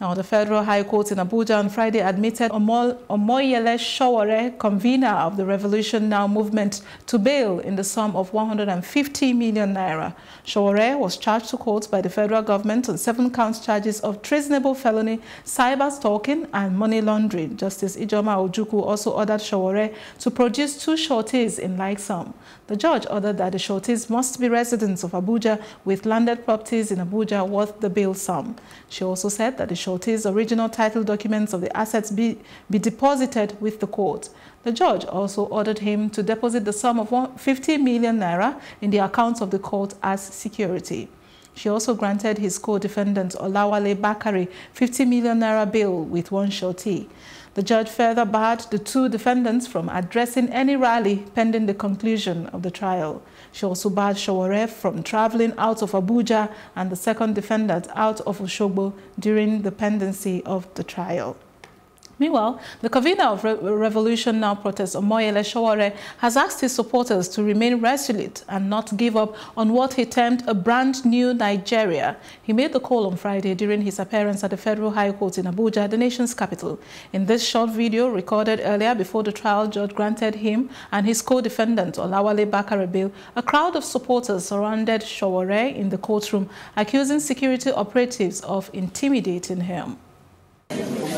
Now, the Federal High Court in Abuja on Friday admitted Omoyele Sowore, convener of the Revolution Now movement, to bail in the sum of 150 million naira. Sowore was charged to court by the federal government on seven counts charges of treasonable felony, cyber stalking, and money laundering. Justice Ijeoma Ojukwu also ordered Sowore to produce two sureties in like sum. The judge ordered that the sureties must be residents of Abuja with landed properties in Abuja worth the bail sum. She also said that the sureties' original title documents of the assets be, be deposited with the court. The judge also ordered him to deposit the sum of 50 million naira in the accounts of the court as security. She also granted his co-defendant Olawale Bakare 50 million naira bail with one surety. The judge further barred the two defendants from addressing any rally pending the conclusion of the trial. She also barred Sowore from traveling out of Abuja and the second defendant out of Oshogbo during the pendency of the trial. Meanwhile, the convener of Re Revolution Now protest, Omoyele Sowore, has asked his supporters to remain resolute and not give up on what he termed a brand new Nigeria. He made the call on Friday during his appearance at the Federal High Court in Abuja, the nation's capital. In this short video recorded earlier before the trial judge granted him and his co-defendant, Olawale Bakare bail, a crowd of supporters surrounded Sowore in the courtroom, accusing security operatives of intimidating him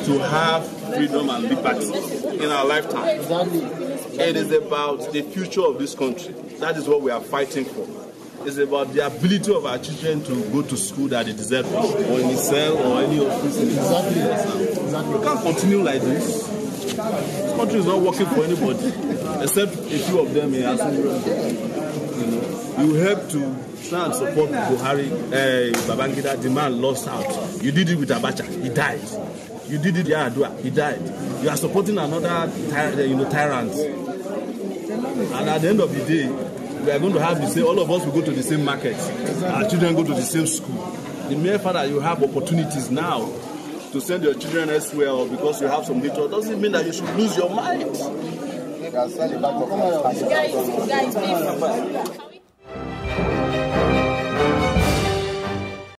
to have freedom and liberty in our lifetime. It is about the future of this country. That is what we are fighting for. It's about the ability of our children to go to school that they deserve, or in the cell, or any office. Exactly. exactly. We can't continue like this. This country is not working for anybody, except a few of them in You know, you help to try and support Buhari, uh, Babangida. The man lost out. You did it with Abacha. He died. You did it, Adua. He died. You are supporting another, ty- you know, tyrant. And at the end of the day, we are going to have the same. All of us will go to the same market. Our children go to the same school. The mere fact that you have opportunities now to send your children elsewhere or because you have some literature doesn't mean that you should lose your mind. Guys, guys,